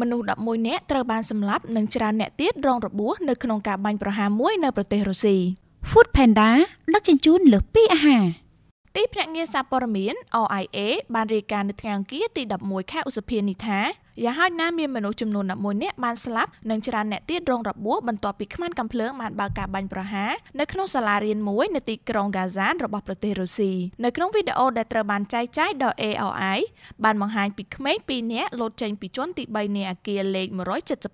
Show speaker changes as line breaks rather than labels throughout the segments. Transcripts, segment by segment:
មនុស្ស11នាក់ត្រូវបានសម្លាប់និងច្រើនអ្នកទៀតរងរបួសនៅក្នុងការបាញ់ប្រហារមួយនៅប្រទេសរុស្ស៊ី
Food Panda ដឹកជញ្ជូនលើសពីអាហារ
ទីភ្នាក់ងារសារព័ត៌មាន RIA បានរាយការណ៍នៅថ្ងៃអង្គារទី11ខែឧសភានេះថាយ៉ាងហោចណាស់មានមនុស្សចំនួន11នាក់បានស្លាប់និងច្រើនអ្នកទៀតរងរបួសបន្ទាប់ពីខ្មាំងកាំភ្លើងបានបើកការបាញ់ប្រហារនៅក្នុងសាលារៀនមួយនៅទីក្រុងហ្គាហ្សានរបស់ប្រទេសរុស្ស៊ីនៅក្នុងវីដេអូដែលត្រូវបានចែកចាយដល់ ARI បានបង្ហាញពីក្មេង2នាក់លោតចេញពីជាន់ទី3នៃអគារលេខ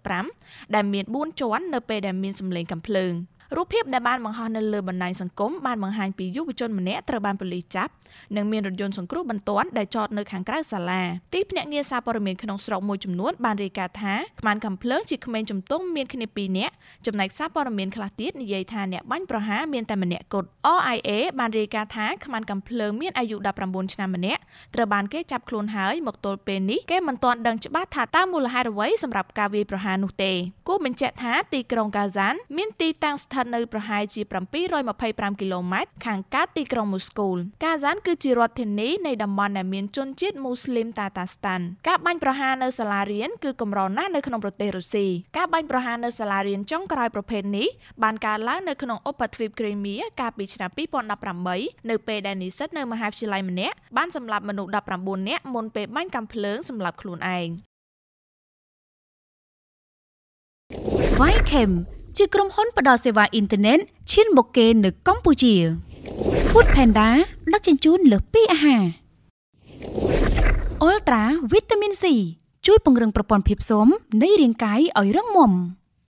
175ដែលមាន4ជាន់នៅពេលដែលមានសម្លេងកាំភ្លើង រូបភាពដែលបានបង្ហោះនៅលើបណ្ដាញសង្គមបានបង្ហាញពីយុវជនម្នាក់ត្រូវបានប៉ូលីសចាប់និងមានរថយន្តសង្គ្រោះបន្ទាន់ដែលចតនៅខាងក្រៅសាលាទីភ្នាក់ងារសារព័ត៌មានក្នុងស្រុកមួយចំនួនបានរាយការណ៍ថាខ្មានកំភ្លើងជាក្មេងជំទង់មានគ្នា2នាក់ចំណែកសារព័ត៌មានខ្លះទៀតនិយាយថាអ្នកបាញ់ប្រហារមានតែម្នាក់គត់ RIA បានរាយការណ៍ថាខ្មានកំភ្លើងមានអាយុ19ឆ្នាំម្នាក់ត្រូវបានគេចាប់ខ្លួនហើយមកទល់ពេលនេះគេមិនទាន់ដឹងច្បាស់ថាតើមូលហេតុអ្វីសម្រាប់ការវាយប្រហារនោះទេគួរបញ្ជាក់ថាទីក្រុងកាហ្សានមានទីតាំងស្ថិតនៅប្រហែលជា725គីឡូម៉ែត្រខាងកើតទីក្រុងមូស្គូកាហ្សានគឺជារដ្ឋធានីនៃតំបន់ដែលមានជនជាតិមូស្លីមតាតាស្តានការបាញ់ប្រហារនៅសាលារៀនគឺកម្រណាស់នៅក្នុងប្រទេសរុស្ស៊ីការបាញ់ប្រហារនៅសាលារៀនចុងក្រោយប្រភេទនេះបានកើតឡើងនៅក្នុងឧបទ្វីបគ្រីមៀកាលពីឆ្នាំ2018នៅពេលដែលនិស្សិតនៅមហាវិទ្យាល័យម្នាក់បានសម្លាប់មនុស្ស19នាក់មុនពេលបាញ់កាំភ្លើងសម្លាប់ខ្លួនឯង
Vychem ជាក្រុមហ៊ុនផ្ដល់សេវាអ៊ីនធឺណិតឈានមុខគេនៅកម្ពុជា Food Panda ដឹកជញ្ជូនលើសពីអាហារ Ultra Vitamin C ជួយពង្រឹងប្រព័ន្ធភាពស៊ាំនៃរាងកាយឲ្យរឹងមាំ។